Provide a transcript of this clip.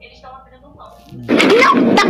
Eles estão abrindo mão. Não, tá